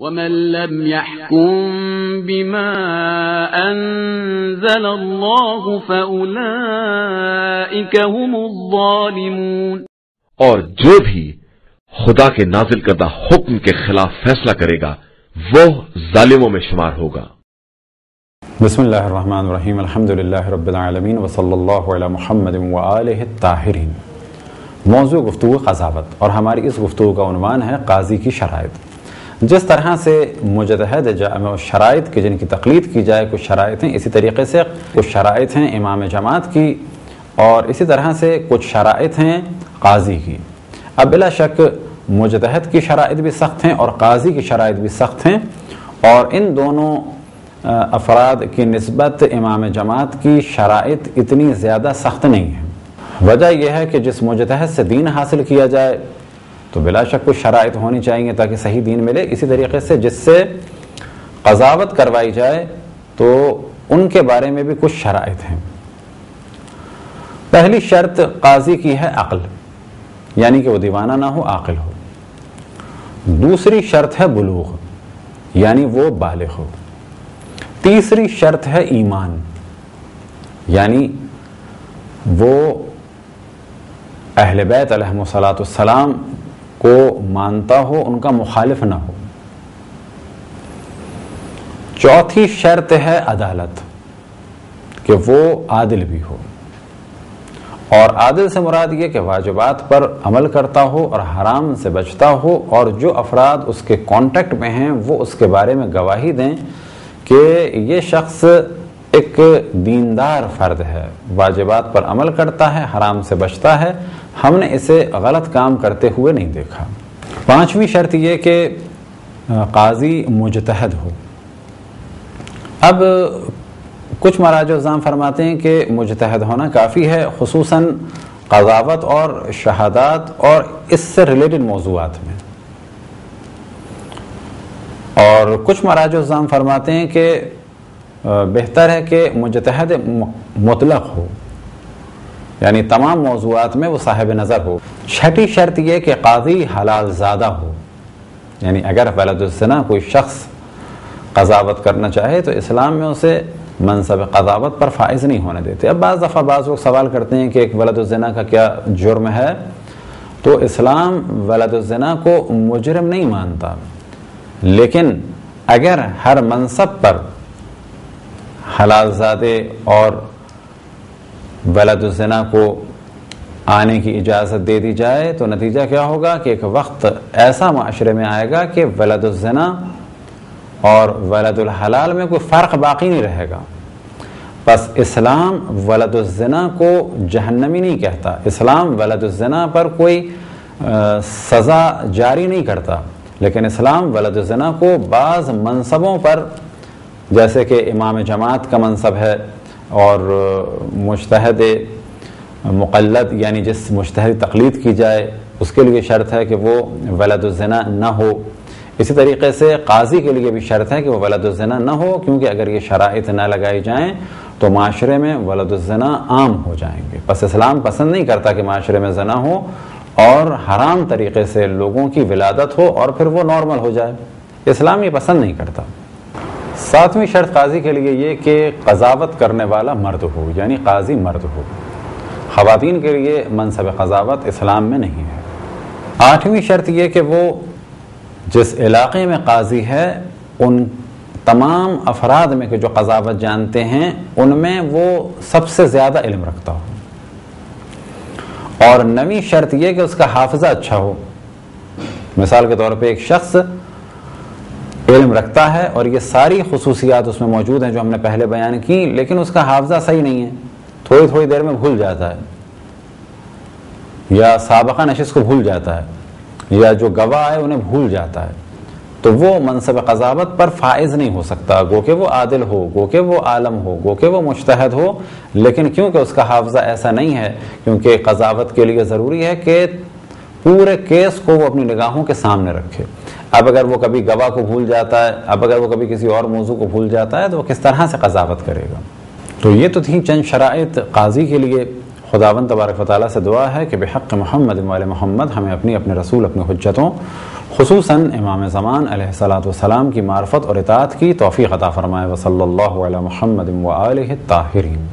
ومن لم يحكم بما أنزل الله فأولئك هم الظالمون اور جو بھی خدا کے نازل کردہ حکم کے خلاف فیصلہ کرے گا وہ ظالموں میں شمار ہوگا۔ بسم اللہ الرحمن الرحیم الحمد للہ رب العالمین وصلی اللہ علی محمد وآلہ الطاہرین۔ موضوع گفتگو قضاوت اور ہماری اس گفتگو کا عنوان ہے قاضی کی شرائط۔ جس طرح سے مجتہد جامع شرائط کی جن کی تقلید کی جائے، کچھ شرائط ہیں، اسی طریقے سے کچھ شرائط ہیں امام جماعت کی اور اسی طرح سے کچھ شرائط ہیں قاضی کی۔ اب بلا شک مجتہد کی شرائط بھی سخت ہیں اور قاضی کی شرائط بھی سخت ہیں اور ان دونوں افراد کی نسبت امام جماعت کی شرائط اتنی زیادہ سخت نہیں ہے وجہ یہ ہے کہ جس مجتہد سے دین حاصل کیا جائے تو بلا شک کچھ شرائط ہونی چاہیے تاکہ صحیح دین ملے. اسی طریقے سے جس سے قضاوت کروائی جائے تو ان کے بارے میں بھی کچھ شرائط ہیں. پہلی شرط قاضی کی ہے عقل یعنی کہ وہ دیوانہ نہ ہو، عاقل ہو. دوسری شرط ہے بلوغ یعنی وہ بالغ ہو. تیسری شرط ہے ایمان یعنی وہ اہل بیت علیہ صلاۃ السلام کو مانتا ہو، ان کا مخالف نہ ہو۔ چوتھی شرط ہے عدالت، کہ وہ عادل بھی ہو۔ اور عادل سے مراد یہ کہ واجبات پر عمل کرتا ہو اور حرام سے بچتا ہو، اور جو افراد اس کے کانٹیکٹ میں ہیں، وہ اس کے بارے میں گواہی دیں کہ یہ شخص ایک دیندار فرد ہے، واجبات پر عمل کرتا ہے، حرام سے بچتا ہے۔ ہم نے اسے غلط کام کرتے ہوئے نہیں دیکھا۔ پانچویں شرط یہ کہ قاضی مجتہد ہو۔ اب کچھ مراج الزام فرماتے ہیں کہ مجتہد ہونا کافی ہے، خصوصاً قضاوت اور شہادات اور اس سے ریلیٹڈ موضوعات میں۔ اور کچھ مراج الزام فرماتے ہیں کہ بہتر ہے کہ مجتہد مطلق ہو۔ یعنی تمام موضوعات میں وہ صاحب نظر ہو۔ چھٹی شرط یہ کہ قاضی حلال زادہ ہو۔ یعنی اگر ولد الزنا کوئی شخص قضاوت کرنا چاہے تو اسلام میں اسے منصب قضاوت پر فائز نہیں ہونے دیتے۔ اب بعض دفعہ بعض لوگ سوال کرتے ہیں کہ ایک ولد الزنا کا کیا جرم ہے؟ تو اسلام ولد الزنا کو مجرم نہیں مانتا۔ لیکن اگر ہر منصب پر حلال زادے اور ولد الزنا کو آنے کی اجازت دے دی جائے تو نتیجہ کیا ہوگا کہ ایک وقت ایسا معاشرے میں آئے گا کہ ولد الزنا اور ولد الحلال میں کوئی فرق باقی نہیں رہے گا۔ بس اسلام ولد الزنا کو جہنمی نہیں کہتا۔ اسلام ولد الزنا پر کوئی سزا جاری نہیں کرتا۔ لیکن اسلام ولد الزنا کو بعض منصبوں پر جیسے کہ امام جماعت کا منصب ہے اور مشتحد مقلد یعنی جس مشتحد تقلید کی جائے، اس کے لیے شرط ہے کہ وہ ولد الزنا نہ ہو۔ اسی طریقے سے قاضی کے لیے بھی شرط ہے کہ وہ ولد الزنا نہ ہو، کیونکہ اگر یہ شرائط نہ لگائی جائیں تو معاشرے میں ولد الزنا عام ہو جائیں گے۔ پس اسلام پسند نہیں کرتا کہ معاشرے میں زنا ہو اور حرام طریقے سے لوگوں کی ولادت ہو اور پھر وہ نارمل ہو جائے۔ اسلام یہ پسند نہیں کرتا۔ ساتویں شرط قاضی کے لیے یہ کہ قضاوت کرنے والا مرد ہو یعنی قاضی مرد ہو۔ خواتین کے لیے منصب قضاوت اسلام میں نہیں ہے۔ آٹھویں شرط یہ کہ وہ جس علاقے میں قاضی ہے، ان تمام افراد میں کہ جو قضاوت جانتے ہیں، ان میں وہ سب سے زیادہ علم رکھتا ہو۔ اور نویں شرط یہ کہ اس کا حافظہ اچھا ہو۔ مثال کے طور پہ ایک شخص علم رکھتا ہے اور یہ ساری خصوصیات اس میں موجود ہیں جو ہم نے پہلے بیان کی، لیکن اس کا حافظہ صحیح نہیں ہے۔ تھوڑی تھوڑی دیر میں بھول جاتا ہے۔ یا سابقہ نشست کو بھول جاتا ہے، یا جو گواہ ہے انہیں بھول جاتا ہے۔ تو وہ منصب قضاوت پر فائز نہیں ہو سکتا۔ گو کہ وہ عادل ہو، گو کہ وہ عالم ہو، گو کہ وہ مشتحد ہو، لیکن کیونکہ اس کا حافظہ ایسا نہیں ہے، کیونکہ قضاوت کے لیے ضروری ہے کہ پورے کیس کو وہ اپنی نگاہوں کے سامنے رکھے۔ اب اگر وہ کبھی گواہ کو بھول جاتا ہے، اب اگر وہ کبھی کسی اور موضوع کو بھول جاتا ہے، تو وہ کس طرح سے قضاوت کرے گا؟ تو یہ تو تھیں چند شرائط قاضی کے لیے۔ خداون تبارک و تعالیٰ سے دعا ہے کہ بحق محمد وال محمد ہمیں اپنی اپنے رسول، اپنی حجتوں، خصوصاً امام زمان علیہ السلاۃ والسلام کی معرفت اور اطاعت کی توفیق عطا فرمائے۔ وصلی اللہ علیہ محمد و طاہرین